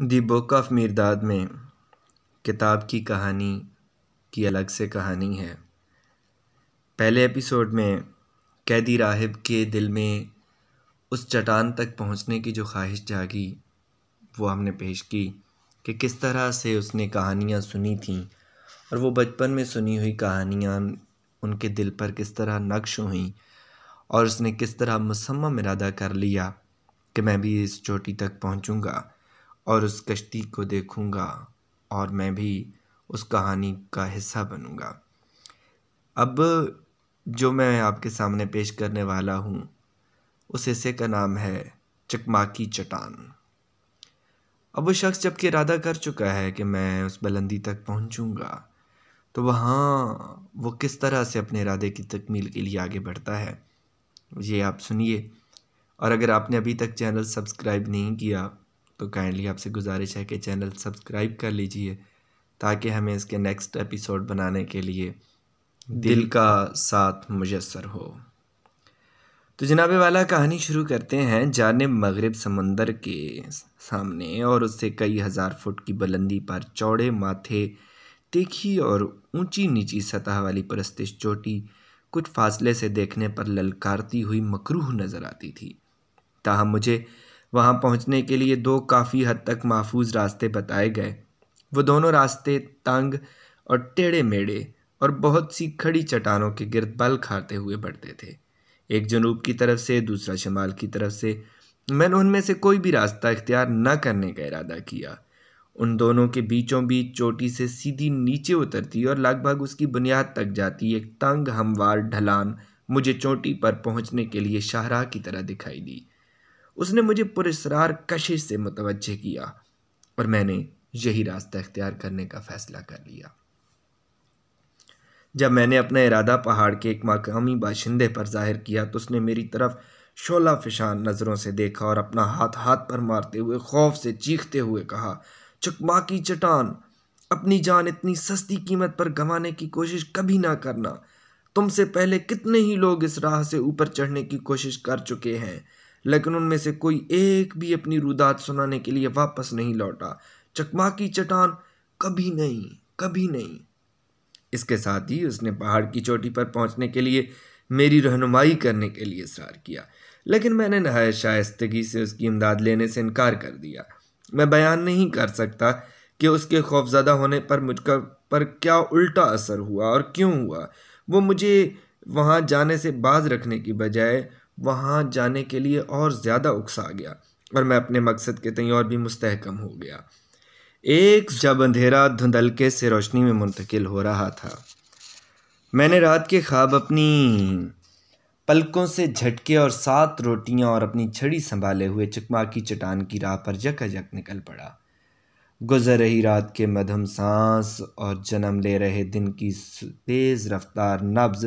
The book of मीरदाद में किताब की कहानी की अलग से कहानी है। पहले एपिसोड में कैदी राहिब के दिल में उस चट्टान तक पहुँचने की जो ख्वाहिश जागी, वो हमने पेश की कि किस तरह से उसने कहानियाँ सुनी थीं और वो बचपन में सुनी हुई कहानियाँ उनके दिल पर किस तरह नक्श हुई और उसने किस तरह मुसम्म इरादा कर लिया कि मैं भी इस चोटी तक पहुंचूँगा। और उस कश्ती को देखूँगा और मैं भी उस कहानी का हिस्सा बनूँगा। अब जो मैं आपके सामने पेश करने वाला हूँ, उस हिस्से का नाम है चकमाकी चट्टान। अब वो शख्स जबकि इरादा कर चुका है कि मैं उस बुलंदी तक पहुँचूँगा तो वहाँ वो किस तरह से अपने इरादे की तकमील के लिए आगे बढ़ता है, ये आप सुनिए। और अगर आपने अभी तक चैनल सब्सक्राइब नहीं किया तो काइंडली आपसे गुजारिश है कि चैनल सब्सक्राइब कर लीजिए, ताकि हमें इसके नेक्स्ट एपिसोड बनाने के लिए दिल का साथ मुयसर हो। तो जनाब वाला, कहानी शुरू करते हैं जाने मगरब समंदर के सामने, और उससे कई हज़ार फुट की बुलंदी पर चौड़े माथे, तीखी और ऊँची नीची सतह वाली परस्तिश चोटी कुछ फासले से देखने पर ललकारती हुई मकरूह नज़र आती थी। ताहम मुझे वहाँ पहुँचने के लिए दो काफ़ी हद तक महफूज रास्ते बताए गए। वो दोनों रास्ते तंग और टेढ़े मेढ़े और बहुत सी खड़ी चट्टानों के गिरद बल खाते हुए बढ़ते थे। एक जनूब की तरफ़ से, दूसरा शमाल की तरफ़ से। मैंने उनमें से कोई भी रास्ता इख्तियार न करने का इरादा किया। उन दोनों के बीचों बीच चोटी से सीधी नीचे उतरती और लगभग उसकी बुनियाद तक जाती एक तंग हमवार ढलान मुझे चोटी पर पहुँचने के लिए शाहराह की तरह दिखाई दी। उसने मुझे पुरस्कार कशिश से मुतवजह किया और मैंने यही रास्ता इख्तियार करने का फ़ैसला कर लिया। जब मैंने अपना इरादा पहाड़ के एक मकामी बाशिंदे पर ज़ाहिर किया तो उसने मेरी तरफ़ शोला फिशान नज़रों से देखा और अपना हाथ हाथ पर मारते हुए, खौफ से चीखते हुए कहा, चकमा की चटान, अपनी जान इतनी सस्ती कीमत पर गंवाने की कोशिश कभी ना करना। तुमसे पहले कितने ही लोग इस राह से ऊपर चढ़ने की कोशिश कर चुके हैं। लेकिन उनमें से कोई एक भी अपनी रुदात सुनाने के लिए वापस नहीं लौटा। चकमा की चट्टान कभी नहीं कभी नहीं। इसके साथ ही उसने पहाड़ की चोटी पर पहुँचने के लिए मेरी रहनुमाई करने के लिए इसरार किया। लेकिन मैंने नहाय शायस्तगी से उसकी इमदाद लेने से इनकार कर दिया। मैं बयान नहीं कर सकता कि उसके खौफजदा होने पर मुझ पर क्या उल्टा असर हुआ और क्यों हुआ। वो मुझे वहाँ जाने से बाज रखने की बजाय वहाँ जाने के लिए और ज़्यादा उकसा गया और मैं अपने मकसद के तई और भी मुस्तहकम हो गया। एक जब अंधेरा धुंधलके से रोशनी में मुंतकिल हो रहा था, मैंने रात के ख्वाब अपनी पलकों से झटके और सात रोटियाँ और अपनी छड़ी संभाले हुए चकमा की चटान की राह पर जक निकल पड़ा। गुजर रही रात के मधम सांस और जन्म ले रहे दिन की तेज़ रफ्तार नब्ज़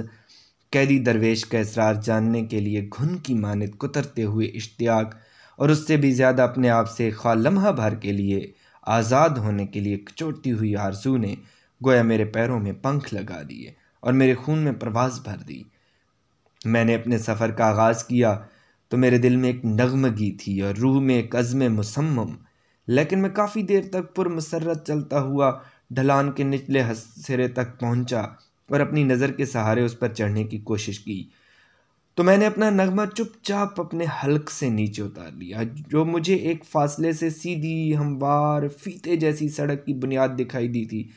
कैदी दरवेश का इसरार जानने के लिए घुन की मानद कुतरते हुए इश्तियाक और उससे भी ज़्यादा अपने आप से खा लम्हा भर के लिए आज़ाद होने के लिए कचोटती हुई आरज़ू ने गोया मेरे पैरों में पंख लगा दिए और मेरे खून में प्रवास भर दी। मैंने अपने सफ़र का आगाज़ किया तो मेरे दिल में एक नगमगी थी और रूह में एक अज़म मुसम्मम। लेकिन मैं काफ़ी देर तक पुरमसरत चलता हुआ ढलान के निचले सिरे तक पहुँचा और अपनी नज़र के सहारे उस पर चढ़ने की कोशिश की। तो मैंने अपना नगमा चुपचाप अपने हल्क से नीचे उतार लिया, जो मुझे एक फासले से सीधी हमवार फीते जैसी सड़क की बुनियाद दिखाई दी थी।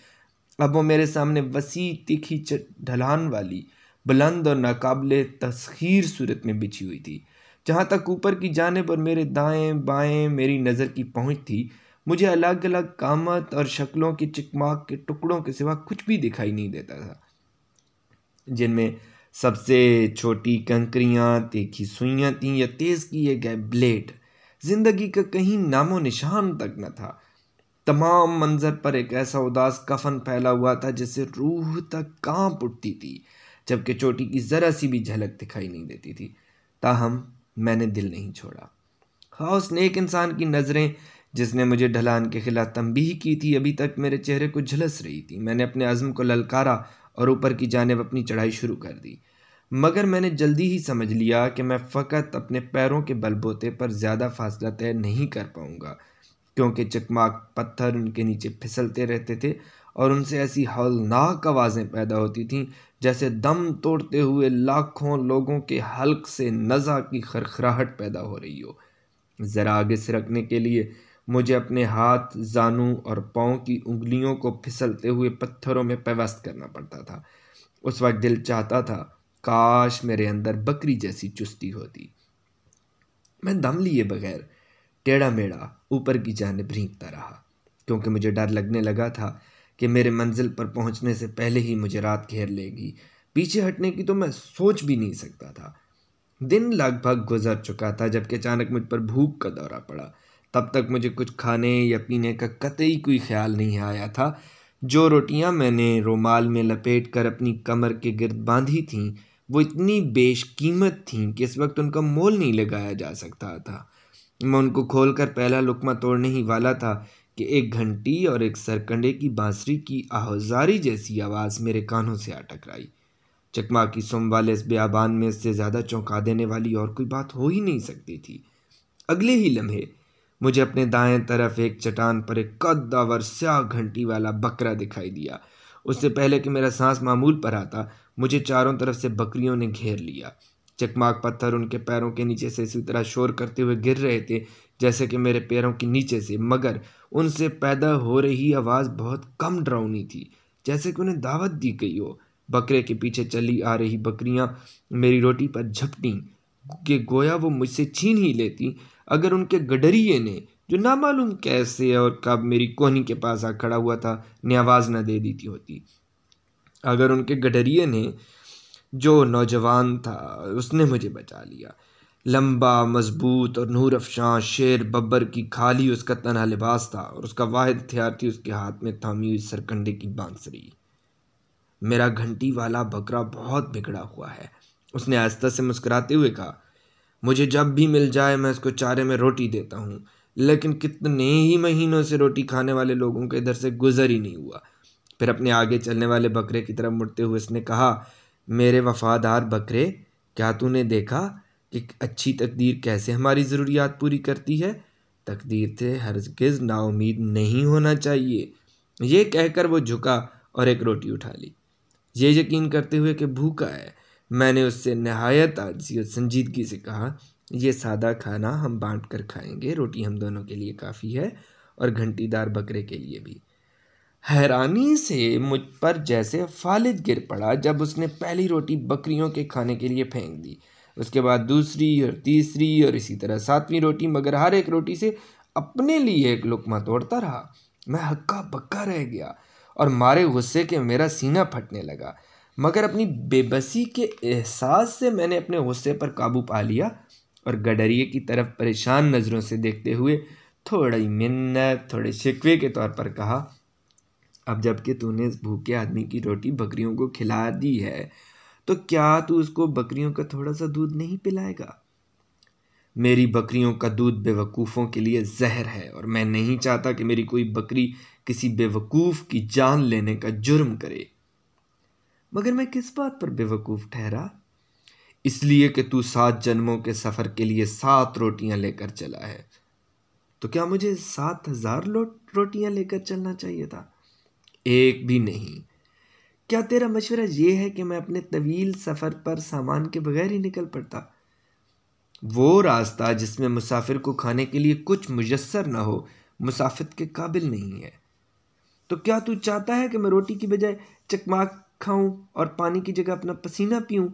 अब वो मेरे सामने वसी तीखी ढलान वाली, बुलंद और नाकाबले तस्खीर सूरत में बिछी हुई थी। जहाँ तक ऊपर की जानब और मेरे दाएँ बाएँ मेरी नज़र की पहुँच थी, मुझे अलग अलग कामत और शक्लों की चिकमाक के टुकड़ों के सिवा कुछ भी दिखाई नहीं देता था। जिनमें सबसे छोटी कंकरियाँ, तीखी सुइयाँ थीं या तेज़ किए गए ब्लेड, ज़िंदगी का कहीं नामो निशान तक न था। तमाम मंजर पर एक ऐसा उदास कफन फैला हुआ था जिससे रूह तक काँप उठती थी, जबकि चोटी की ज़रा सी भी झलक दिखाई नहीं देती थी। ताहम मैंने दिल नहीं छोड़ा। हाँ उस नेक इंसान की नज़रें जिसने मुझे ढलान के खिलाफ तंबीह की थी, अभी तक मेरे चेहरे को झलस रही थी। मैंने अपने अज़म को ललकारा और ऊपर की जानब अपनी चढ़ाई शुरू कर दी। मगर मैंने जल्दी ही समझ लिया कि मैं फ़कत अपने पैरों के बलबोते पर ज़्यादा फासला तय नहीं कर पाऊँगा, क्योंकि चकमाक पत्थर उनके नीचे फिसलते रहते थे और उनसे ऐसी हौलनाक आवाज़ें पैदा होती थीं, जैसे दम तोड़ते हुए लाखों लोगों के हल्क से नज़ा की खरखराहट पैदा हो रही हो। ज़रा आगे सिरकने के लिए मुझे अपने हाथ, जानू और पाँव की उंगलियों को फिसलते हुए पत्थरों में पेवस्त करना पड़ता था। उस वक्त दिल चाहता था, काश मेरे अंदर बकरी जैसी चुस्ती होती। मैं दम लिए बगैर टेढ़ा मेढ़ा ऊपर की जानब भींगता रहा, क्योंकि मुझे डर लगने लगा था कि मेरे मंजिल पर पहुँचने से पहले ही मुझे रात घेर लेगी। पीछे हटने की तो मैं सोच भी नहीं सकता था। दिन लगभग गुजर चुका था, जबकि अचानक मुझ पर भूख का दौरा पड़ा। तब तक मुझे कुछ खाने या पीने का कतई कोई ख्याल नहीं आया था। जो रोटियाँ मैंने रुमाल में लपेट कर अपनी कमर के गिर्द बांधी थीं, वो इतनी बेशकीमत थीं कि इस वक्त उनका मोल नहीं लगाया जा सकता था। मैं उनको खोलकर पहला लुकमा तोड़ने ही वाला था कि एक घंटी और एक सरकंडे की बांसुरी की आहुजारी जैसी आवाज़ मेरे कानों से आ टकराई चकमा की सुम वाले इस बयाबान में इससे ज़्यादा चौंका देने वाली और कोई बात हो ही नहीं सकती थी। अगले ही लम्हे मुझे अपने दाएँ तरफ़ एक चट्टान पर एक कद्दावर स्या घंटी वाला बकरा दिखाई दिया। उससे पहले कि मेरा सांस मामूल पर आता, मुझे चारों तरफ़ से बकरियों ने घेर लिया। चकमाक पत्थर उनके पैरों के नीचे से इसी तरह शोर करते हुए गिर रहे थे, जैसे कि मेरे पैरों के नीचे से, मगर उनसे पैदा हो रही आवाज़ बहुत कम डरावनी थी, जैसे कि उन्हें दावत दी गई हो। बकरे के पीछे चली आ रही बकरियाँ मेरी रोटी पर झपटी, कि गोया वो मुझसे छीन ही लेती अगर उनके गडरिए ने, जो ना मालूम कैसे और कब मेरी कोहनी के पास आ खड़ा हुआ था, ने आवाज़ न दे दी थी होती। अगर उनके गडरिए ने, जो नौजवान था, उसने मुझे बचा लिया। लंबा, मज़बूत और नूर अफशां शेर बब्बर की खाली उसका तना लिबास था और उसका वाहिद हथियार थी उसके हाथ में थामी हुई सरकंडे की बांसुरी। मेरा घंटी वाला बकरा बहुत बिगड़ा हुआ है, उसने आस्था से मुस्कुराते हुए कहा मुझे जब भी मिल जाए, मैं उसको चारे में रोटी देता हूँ। लेकिन कितने ही महीनों से रोटी खाने वाले लोगों के इधर से गुजर ही नहीं हुआ। फिर अपने आगे चलने वाले बकरे की तरफ़ मुड़ते हुए उसने कहा, मेरे वफादार बकरे, क्या तूने देखा कि अच्छी तकदीर कैसे हमारी ज़रूरियात पूरी करती है? तकदीर से हरगिज़ नाउमीद नहीं होना चाहिए। ये कहकर वो झुका और एक रोटी उठा ली। ये यकीन करते हुए कि भूखा है। मैंने उससे नहायत आजी और संजीदगी से कहा यह सादा खाना हम बांट कर खाएँगे। रोटी हम दोनों के लिए काफ़ी है और घंटीदार बकरे के लिए भी। हैरानी से मुझ पर जैसे फालिद गिर पड़ा जब उसने पहली रोटी बकरियों के खाने के लिए फेंक दी। उसके बाद दूसरी और तीसरी और इसी तरह सातवीं रोटी, मगर हर एक रोटी से अपने लिए एक लुकमा तोड़ता रहा। मैं हक्का बक्का रह गया और मारे गुस्से के मेरा सीना फटने लगा। मगर अपनी बेबसी के एहसास से मैंने अपने गुस्से पर काबू पा लिया और गडरिए की तरफ़ परेशान नज़रों से देखते हुए थोड़ी मिन्नत, थोड़े शिकवे के तौर पर कहा, अब जबकि तूने इस भूखे आदमी की रोटी बकरियों को खिला दी है तो क्या तू उसको बकरियों का थोड़ा सा दूध नहीं पिलाएगा? मेरी बकरियों का दूध बेवकूफ़ों के लिए जहर है और मैं नहीं चाहता कि मेरी कोई बकरी किसी बेवकूफ़ की जान लेने का जुर्म करे। मगर मैं किस बात पर बेवकूफ़ ठहरा? इसलिए कि तू सात जन्मों के सफ़र के लिए सात रोटियाँ लेकर चला है। तो क्या मुझे सात हज़ार रोटियाँ लेकर चलना चाहिए था? एक भी नहीं। क्या तेरा मशवरा ये है कि मैं अपने तवील सफ़र पर सामान के बगैर ही निकल पड़ता? वो रास्ता जिसमें मुसाफिर को खाने के लिए कुछ मुयसर ना हो, मुसाफिर के काबिल नहीं है। तो क्या तू चाहता है कि मैं रोटी की बजाय चकमाक खाऊं और पानी की जगह अपना पसीना पीऊं।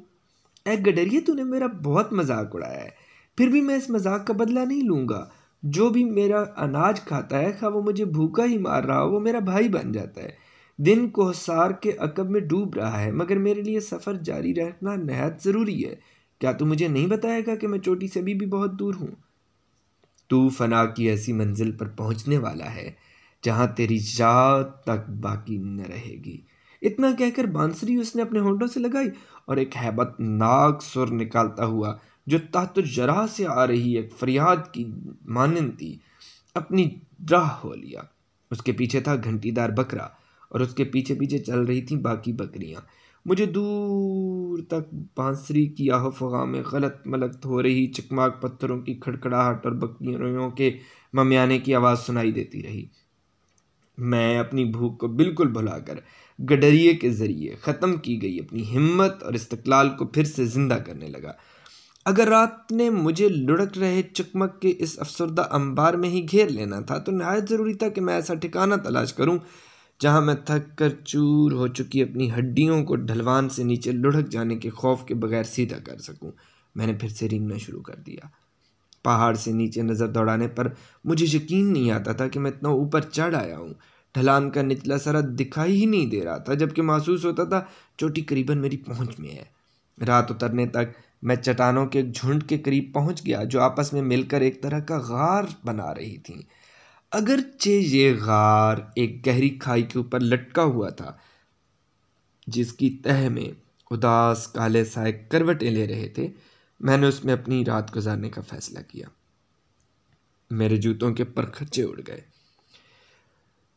ए गडरिए, तूने मेरा बहुत मज़ाक उड़ाया है। फिर भी मैं इस मज़ाक का बदला नहीं लूँगा। जो भी मेरा अनाज खाता है, खा, वो मुझे भूखा ही मार रहा हो, वो मेरा भाई बन जाता है। दिन कोहसार के अकब में डूब रहा है, मगर मेरे लिए सफ़र जारी रखना नहायत ज़रूरी है। क्या तू मुझे नहीं बताएगा कि मैं चोटी से अभी भी बहुत दूर हूँ? तू फना की ऐसी मंजिल पर पहुँचने वाला है, जहाँ तेरी जात तक बाकी न रहेगी। इतना कहकर बांसुरी उसने अपने होंठों से लगाई और एक हैबत नाक सुर निकालता हुआ, जो तातुर जरा से आ रही एक फरियाद की मानन थी अपनी राह हो लिया। उसके पीछे था घंटीदार बकरा और उसके पीछे पीछे चल रही थी बाकी बकरियाँ। मुझे दूर तक बांसुरी की आह फगा में गलत मलत हो रही चकमाक पत्थरों की खड़खड़ाहट और बकरियों के ममियाने की आवाज़ सुनाई देती रही। मैं अपनी भूख को बिल्कुल भुलाकर गडरिए के ज़रिए ख़त्म की गई अपनी हिम्मत और इस्तकलाल को फिर से ज़िंदा करने लगा। अगर रात ने मुझे लुढ़क रहे चकमक के इस अफसरदा अंबार में ही घेर लेना था तो नहायत ज़रूरी था कि मैं ऐसा ठिकाना तलाश करूँ, जहाँ मैं थक कर चूर हो चुकी अपनी हड्डियों को ढलवान से नीचे लुढ़क जाने के खौफ के बगैर सीधा कर सकूँ। मैंने फिर से रिंगना शुरू कर दिया। पहाड़ से नीचे नज़र दौड़ाने पर मुझे यकीन नहीं आता था कि मैं इतना ऊपर चढ़ आया हूँ। ढलान का निचला सरा दिखाई ही नहीं दे रहा था, जबकि महसूस होता था, चोटी करीबन मेरी पहुँच में है। रात उतरने तक मैं चट्टानों के एक झुंड के करीब पहुँच गया, जो आपस में मिलकर एक तरह का गार बना रही थी। अगरचे ये गार एक गहरी खाई के ऊपर लटका हुआ था, जिसकी तह में उदास काले साय करवटें ले रहे थे। मैंने उसमें अपनी रात गुजारने का फैसला किया। मेरे जूतों के परखच्चे उड़ गए।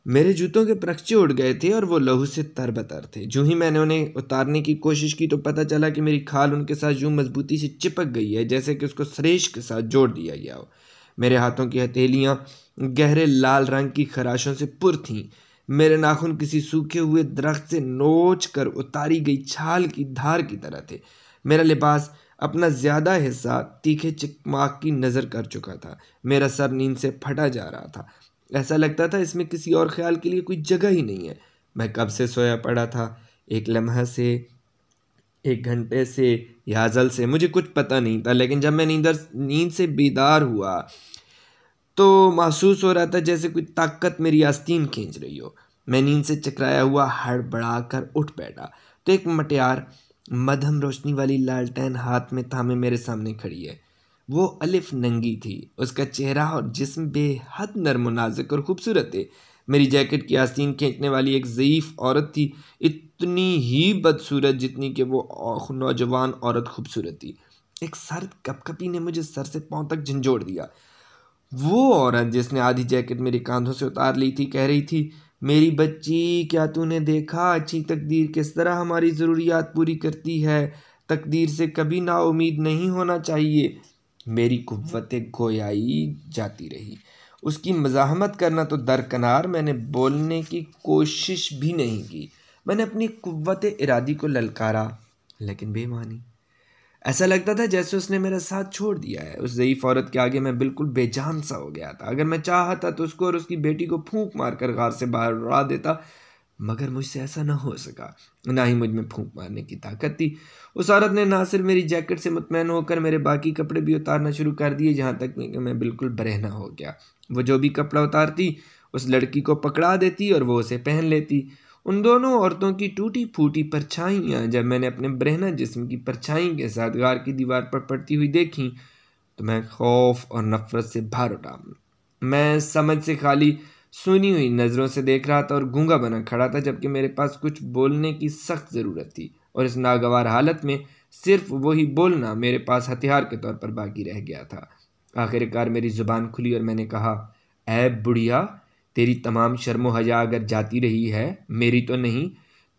मेरे जूतों के प्रक्षे उड़ गए थे और वो लहू से तरबतर थे। जो ही मैंने उन्हें उतारने की कोशिश की तो पता चला कि मेरी खाल उनके साथ यूँ मजबूती से चिपक गई है, जैसे कि उसको सरेश के साथ जोड़ दिया गया हो। मेरे हाथों की हथेलियाँ गहरे लाल रंग की खराशों से पुर थीं। मेरे नाखून किसी सूखे हुए दरख्त से नोच कर उतारी गई छाल की धार की तरह थे। मेरा लिबास अपना ज़्यादा हिस्सा तीखे चिकमाक की नज़र कर चुका था। मेरा सर नींद से फटा जा रहा था। ऐसा लगता था इसमें किसी और ख्याल के लिए कोई जगह ही नहीं है। मैं कब से सोया पड़ा था? एक लम्हा से, एक घंटे से या जल से? मुझे कुछ पता नहीं था, लेकिन जब मैं नींदर, नींद से बेदार हुआ तो महसूस हो रहा था जैसे कोई ताकत मेरी आस्तीन खींच रही हो। मैं नींद से चकराया हुआ हड़बड़ा कर उठ बैठा तो एक मटियार, मध्यम रोशनी वाली लालटेन हाथ में थामे मेरे सामने खड़ी है। वो अलिफ नंगी थी। उसका चेहरा और जिस्म बेहद नरम नाजुक और खूबसूरत थे। मेरी जैकेट की आस्तीन खींचने वाली एक ज़यीफ़ औरत थी। इतनी ही बदसूरत जितनी कि वो नौजवान औरत खूबसूरत थी। एक सर्द कपकपी ने मुझे सर से पाँव तक झंझोड़ दिया। वो औरत जिसने आधी जैकेट मेरे कांधों से उतार ली थी, कह रही थी, मेरी बच्ची, क्या तूने देखा? अच्छी तकदीर किस तरह हमारी ज़रूरियात पूरी करती है? तकदीर से कभी ना उम्मीद नहीं होना चाहिए। मेरी कुत गोयाई जाती रही। उसकी मज़ाहमत करना तो दरकनार, मैंने बोलने की कोशिश भी नहीं की। मैंने अपनी कुत इरादी को ललकारा, लेकिन बेमानी ऐसा लगता था जैसे उसने मेरा साथ छोड़ दिया है। उस ज़यीफ़ औरत के आगे मैं बिल्कुल बेजान सा हो गया था। अगर मैं चाहता तो उसको और उसकी बेटी को फूंक मार कर गार से बाहर उड़ा देता। मगर मुझसे ऐसा ना हो सका। ना ही मुझमें फूंक मारने की ताकत थी। उस औरत ने ना सिर्फ़ मेरी जैकेट से मुतमैन होकर मेरे बाकी कपड़े भी उतारना शुरू कर दिए, जहाँ तक कि मैं बिल्कुल बरहना हो गया। वो जो भी कपड़ा उतारती, उस लड़की को पकड़ा देती और वो उसे पहन लेती। उन दोनों औरतों की टूटी फूटी परछाइयाँ जब मैंने अपने बरहना जिस्म की परछाई के साथ गार की दीवार पर पड़ती हुई देखी तो मैं खौफ और नफरत से भर उठा। मैं समझ से खाली सुनी हुई नज़रों से देख रहा था और गूँगा बना खड़ा था, जबकि मेरे पास कुछ बोलने की सख्त ज़रूरत थी। और इस नागवार हालत में सिर्फ़ वही बोलना मेरे पास हथियार के तौर पर बाकी रह गया था। आखिरकार मेरी ज़ुबान खुली और मैंने कहा, ऐ बुढ़िया, तेरी तमाम शर्म हया अगर जाती रही है, मेरी तो नहीं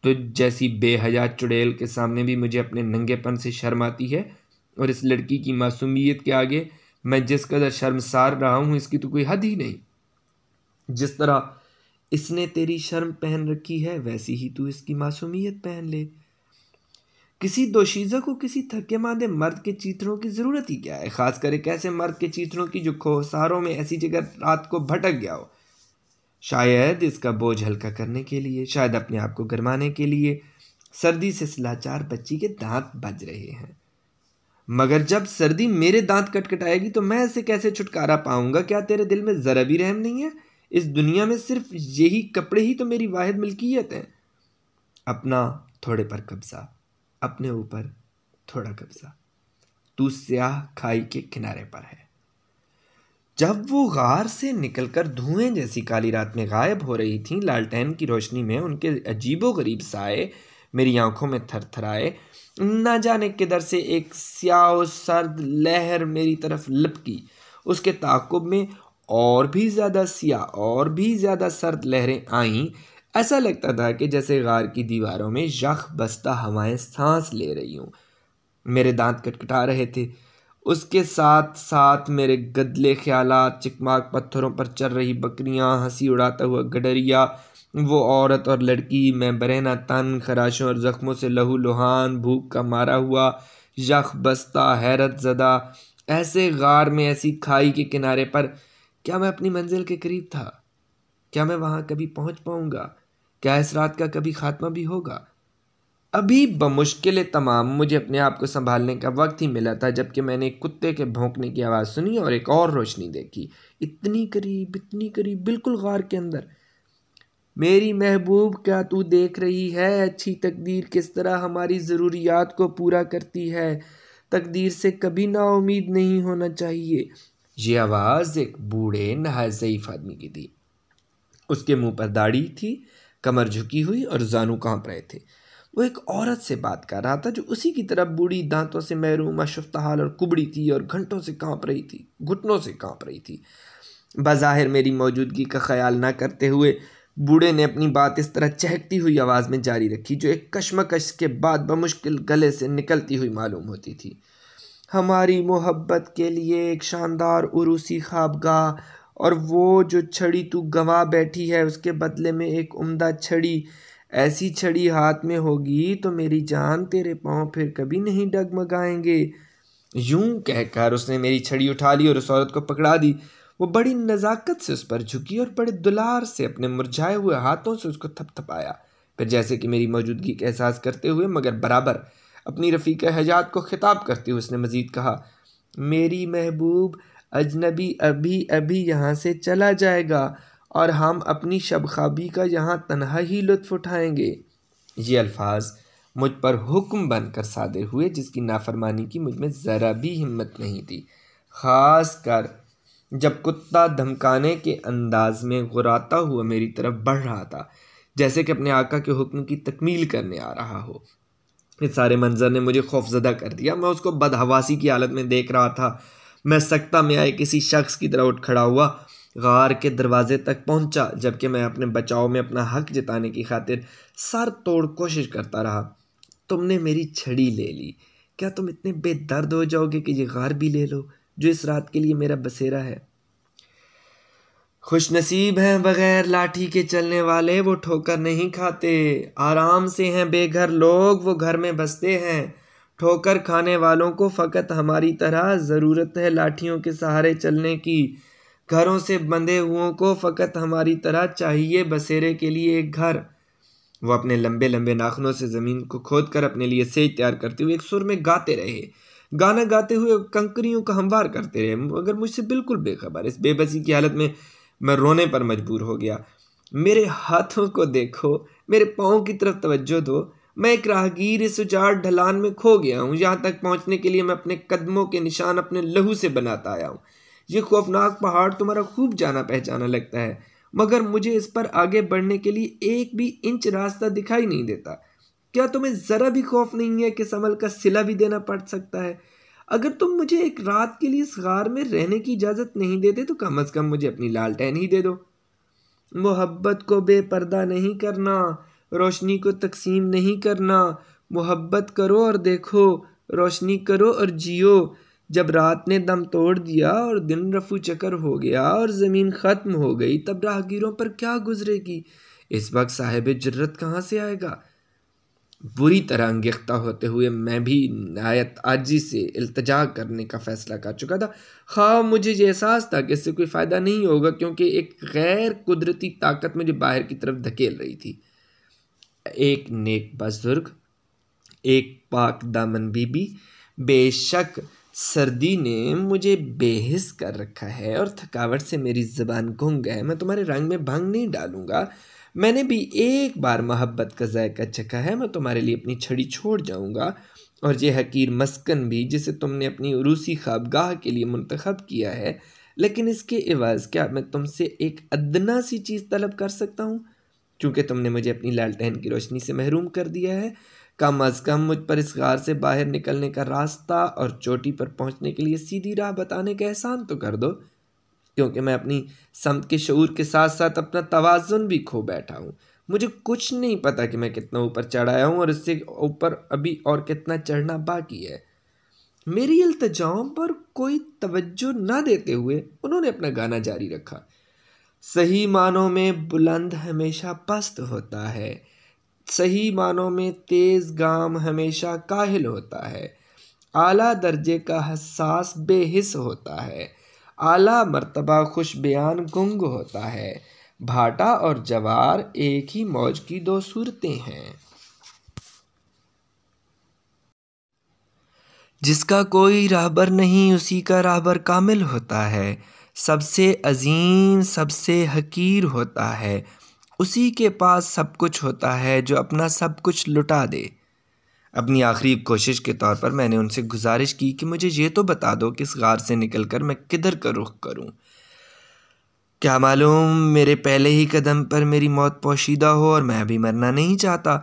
तो जैसी बेहया चुड़ैल के सामने भी मुझे अपने नंगेपन से शर्म आती है, और इस लड़की की मासूमियत के आगे मैं जिस कदर शर्मसार रहा हूँ, इसकी तो कोई हद ही नहीं। जिस तरह इसने तेरी शर्म पहन रखी है, वैसी ही तू इसकी मासूमियत पहन ले। किसी दोशीज़ा को किसी थके मांदे मर्द के चीतरों की ज़रूरत ही क्या है? ख़ासकर एक ऐसे मर्द के चीतरों की जो खोसारों में ऐसी जगह रात को भटक गया हो? शायद इसका बोझ हल्का करने के लिए, शायद अपने आप को गरमाने के लिए सर्दी से सिलाचार बच्ची के दांत बज रहे हैं। मगर जब सर्दी मेरे दांत कटकटाएगी तो मैं इसे कैसे छुटकारा पाऊँगा? क्या तेरे दिल में ज़रा भी रहम नहीं है? इस दुनिया में सिर्फ़ यही कपड़े ही तो मेरी वाहिद मिल्कियत है। अपना थोड़े पर कब्जा, अपने ऊपर थोड़ा कब्जा। तू स्याह खाई के किनारे पर है। जब वो गार से निकलकर धुएँ जैसी काली रात में गायब हो रही थी, लालटेन की रोशनी में उनके अजीबो गरीब साए मेरी आँखों में थरथराए न जाने किधर से एक स्याह सर्द लहर मेरी तरफ़ लपकी। उसके ताकुब में और भी ज़्यादा सिया और भी ज़्यादा सर्द लहरें आईं, ऐसा लगता था कि जैसे गार की दीवारों में यख बसता हवाएँ सांस ले रही हूँ। मेरे दांत कटकटा रहे थे। उसके साथ साथ मेरे गदले ख्याल चिकमाक पत्थरों पर चल रही बकरियाँ, हँसी उड़ाता हुआ गडरिया, वो औरत और लड़की, मैं बरहना तन, खराशों और ज़ख्मों से लहू लुहान, भूख का मारा हुआ, यख बस्ता हैरत ज़दा, ऐसे गार में ऐसी खाई के किनारे पर क्या मैं अपनी मंजिल के करीब था? क्या मैं वहाँ कभी पहुँच पाऊँगा? क्या इस रात का कभी खात्मा भी होगा? अभी बमुश्किल तमाम मुझे अपने आप को संभालने का वक्त ही मिला था, जबकि मैंने एक कुत्ते के भौंकने की आवाज़ सुनी और एक और रोशनी देखी। इतनी करीब इतनी करीब, बिल्कुल गार के अंदर। मेरी महबूब, क्या तू देख रही है? अच्छी तकदीर किस तरह हमारी ज़रूरियात को पूरा करती है? तकदीर से कभी ना उम्मीद नहीं होना चाहिए। ये आवाज़ एक बूढ़े नहाय ज़यीफ़ आदमी की थी। उसके मुँह पर दाढ़ी थी, कमर झुकी हुई और जानू काँप रहे थे। वो एक औरत से बात कर रहा था जो उसी की तरफ़ बूढ़ी दांतों से महरूम, अशुफ्तहाल और कुबड़ी थी और घंटों से काँप रही थी, घुटनों से काँप रही थी। बज़ाहिर मेरी मौजूदगी का ख्याल ना करते हुए बूढ़े ने अपनी बात इस तरह चहकती हुई आवाज़ में जारी रखी, जो एक कश्मकश के बाद बमुश्किल गले से निकलती हुई मालूम होती थी। हमारी मोहब्बत के लिए एक शानदार उरूसी ख्वाबगाह और वो जो छड़ी तू गंवा बैठी है, उसके बदले में एक उम्दा छड़ी। ऐसी छड़ी हाथ में होगी तो मेरी जान तेरे पाँव फिर कभी नहीं डगमगाएँगे। यूँ कहकर उसने मेरी छड़ी उठा ली और उस औरत को पकड़ा दी। वो बड़ी नज़ाकत से उस पर झुकी और बड़े दुलार से अपने मुरझाए हुए हाथों से उसको थपथपाया। फिर जैसे कि मेरी मौजूदगी का एहसास करते हुए, मगर बराबर अपनी रफ़ीक हजात को खिताब करते हुए उसने मज़ीद कहा, मेरी महबूब अजनबी अभी अभी यहाँ से चला जाएगा और हम अपनी शब खाबी का यहाँ तनहा ही लुत्फ़ उठाएँगे। ये अल्फाज मुझ पर हुक्म बनकर सादे हुए, जिसकी नाफरमानी की मुझमें ज़रा भी हिम्मत नहीं थी। ख़ास कर जब कुत्ता धमकाने के अंदाज में गुराता हुआ मेरी तरफ़ बढ़ रहा था, जैसे कि अपने आका के हुक्म की तकमील करने आ रहा हो। इस सारे मंजर ने मुझे खौफजदा कर दिया। मैं उसको बदहवासी की हालत में देख रहा था। मैं सकता में आए किसी शख्स की तरह उठ खड़ा हुआ, गार के दरवाजे तक पहुँचा, जबकि मैं अपने बचाव में अपना हक जताने की खातिर सर तोड़ कोशिश करता रहा। तुमने मेरी छड़ी ले ली। क्या तुम इतने बेदर्द हो जाओगे कि ये गार भी ले लो, जो इस रात के लिए मेरा बसेरा है? खुश नसीब हैं बगैर लाठी के चलने वाले, वो ठोकर नहीं खाते। आराम से हैं बेघर लोग, वो घर में बसते हैं। ठोकर खाने वालों को फ़कत हमारी तरह ज़रूरत है लाठियों के सहारे चलने की। घरों से बंधे हुओं को फ़कत हमारी तरह चाहिए बसेरे के लिए एक घर। वो अपने लंबे लंबे नाखनों से ज़मीन को खोद कर अपने लिए सेज तैयार करते हुए एक सुर में गाते रहे। गाना गाते हुए कंकरियों का हमवार करते रहे। मगर मुझसे बिल्कुल बेखबर। इस बेबसी की हालत में मैं रोने पर मजबूर हो गया। मेरे हाथों को देखो, मेरे पाँव की तरफ़ तवज्जो दो। मैं एक राहगीर इस उजाड़ ढलान में खो गया हूँ। यहाँ तक पहुँचने के लिए मैं अपने कदमों के निशान अपने लहू से बनाता आया हूँ। ये खौफनाक पहाड़ तुम्हारा खूब जाना पहचाना लगता है, मगर मुझे इस पर आगे बढ़ने के लिए एक भी इंच रास्ता दिखाई नहीं देता। क्या तुम्हें ज़रा भी खौफ नहीं है कि समल का सिला भी देना पड़ सकता है? अगर तुम मुझे एक रात के लिए इस गार में रहने की इजाज़त नहीं देते तो कम अज़ कम मुझे अपनी लालटेन ही दे दो। मोहब्बत को बेपर्दा नहीं करना, रोशनी को तकसीम नहीं करना। मोहब्बत करो और देखो, रोशनी करो और जियो। जब रात ने दम तोड़ दिया और दिन रफू चक्कर हो गया और ज़मीन ख़त्म हो गई, तब राहगीरों पर क्या गुजरेगी? इस वक्त साहिब ज़रूरत कहाँ से आएगा? बुरी तरह अंगेख्ता होते हुए मैं भी नायत आजी से अल्तजा करने का फ़ैसला कर चुका था। हाँ मुझे ये एहसास था कि इससे कोई फ़ायदा नहीं होगा क्योंकि एक गैर कुदरती ताकत मुझे बाहर की तरफ़ धकेल रही थी। एक नेक बुज़ुर्ग, एक पाक दामन बीबी, बेशक सर्दी ने मुझे बेहिस कर रखा है और थकावट से मेरी ज़बान गुंग है। मैं तुम्हारे रंग में भंग नहीं डालूँगा। मैंने भी एक बार मोहब्बत का जायका चखा है, मैं तुम्हारे लिए अपनी छड़ी छोड़ जाऊँगा। और ये हकीर मस्कन भी, जिसे तुमने अपनी रूसी ख्वाबगाह के लिए मंतखब किया है, लेकिन इसके एवज़ क्या मैं तुमसे एक अदना सी चीज़ तलब कर सकता हूँ? क्योंकि तुमने मुझे अपनी लालटेन की रोशनी से महरूम कर दिया है, कम अज़ कम मुझ पर इस गार से बाहर निकलने का रास्ता और चोटी पर पहुँचने के लिए सीधी राह बताने का एहसान तो कर दो। क्योंकि मैं अपनी समत के शूर के साथ साथ अपना तोज़ुन भी खो बैठा हूँ। मुझे कुछ नहीं पता कि मैं कितना ऊपर चढ़ाया हूँ और इससे ऊपर अभी और कितना चढ़ना बाकी है। मेरी अल्तजाओं पर कोई तवज्जो ना देते हुए उन्होंने अपना गाना जारी रखा। सही मानों में बुलंद हमेशा पस्त होता है। सही मानों में तेज़ गाम हमेशा काहिल होता है। आला दर्जे का हसास बेहिस होता है। आला मर्तबा खुश बयान गुंग होता है। भाटा और जवार एक ही मौज की दो सूरतें हैं। जिसका कोई राहबर नहीं, उसी का राहबर कामिल होता है। सबसे अजीम, सबसे हकीर होता है। उसी के पास सब कुछ होता है, जो अपना सब कुछ लुटा दे। अपनी आखिरी कोशिश के तौर पर मैंने उनसे गुजारिश की कि मुझे ये तो बता दो कि इस गार से निकल कर मैं किधर का रुख करूँ। क्या मालूम मेरे पहले ही कदम पर मेरी मौत पोशीदा हो और मैं अभी मरना नहीं चाहता।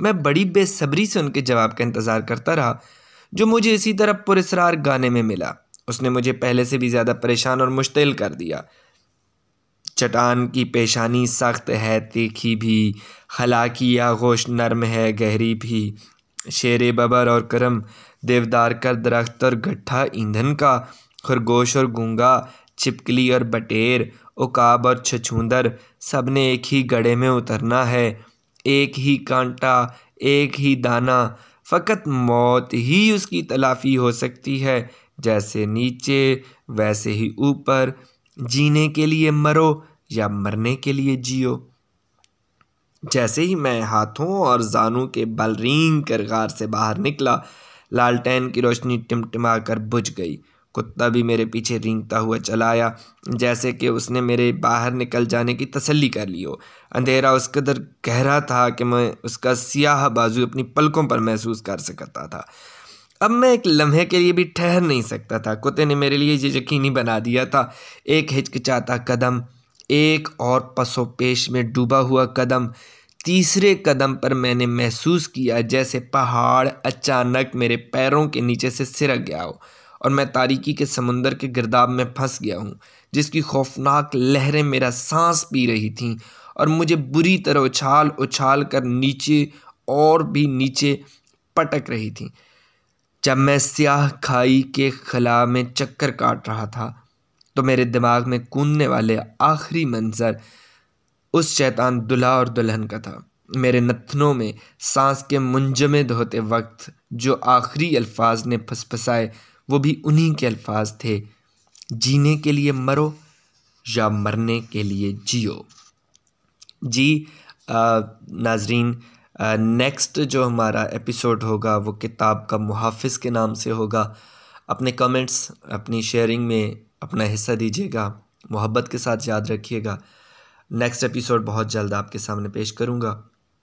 मैं बड़ी बेसब्री से उनके जवाब का इंतज़ार करता रहा, जो मुझे इसी तरह पुरस्रार गाने में मिला। उसने मुझे पहले से भी ज़्यादा परेशान और मुश्तिल कर दिया। चटान की पेशानी सख्त है, तीखी भी खला की आगोश नरम है, गहरी भी। शेर, बबर और करम, देवदार का दरख्त और गट्ठा, ईंधन का खरगोश और गूँगा छिपकली और बटेर, उकाब और छछूंदर सबने एक ही गड़े में उतरना है। एक ही कांटा, एक ही दाना, फ़कत मौत ही उसकी तलाफ़ी हो सकती है। जैसे नीचे, वैसे ही ऊपर, जीने के लिए मरो या मरने के लिए जियो। जैसे ही मैं हाथों और जानों के बल रींग कर गार से बाहर निकला, लालटेन की रोशनी टिमटिमा कर बुझ गई। कुत्ता भी मेरे पीछे रींगता हुआ चला आया, जैसे कि उसने मेरे बाहर निकल जाने की तसल्ली कर ली हो। अंधेरा उस कदर गहरा था कि मैं उसका सियाह बाजू अपनी पलकों पर महसूस कर सकता था। अब मैं एक लम्हे के लिए भी ठहर नहीं सकता था। कुत्ते ने मेरे लिए ये यकीनी बना दिया था। एक हिचकिचाता कदम एक और पसो पेश में डूबा हुआ कदम तीसरे कदम पर मैंने महसूस किया जैसे पहाड़ अचानक मेरे पैरों के नीचे से सिरक गया हो और मैं तारीकी के समुंदर के गिरदाब में फंस गया हूँ, जिसकी खौफनाक लहरें मेरा सांस पी रही थीं और मुझे बुरी तरह उछाल उछाल कर नीचे और भी नीचे पटक रही थीं। जब मैं स्याह खाई के खला में चक्कर काट रहा था तो मेरे दिमाग में कूदने वाले आखिरी मंज़र उस शैतान दुल्हा और दुल्हन का था। मेरे नथनों में सांस के मुंजमद होते वक्त जो आखिरी अल्फाज ने फसफसाए, वो भी उन्हीं के अल्फाज थे। जीने के लिए मरो या मरने के लिए जियो। जी नाजरीन नेक्स्ट जो हमारा एपिसोड होगा, वो किताब का मुहाफ़ के नाम से होगा। अपने कमेंट्स अपनी शेयरिंग में अपना हिस्सा दीजिएगा, मोहब्बत के साथ याद रखिएगा। नेक्स्ट एपिसोड बहुत जल्द आपके सामने पेश करूँगा।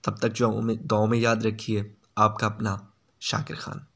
तब तक जो दुआओं में याद रखिए, आपका अपना शाकिर ख़ान।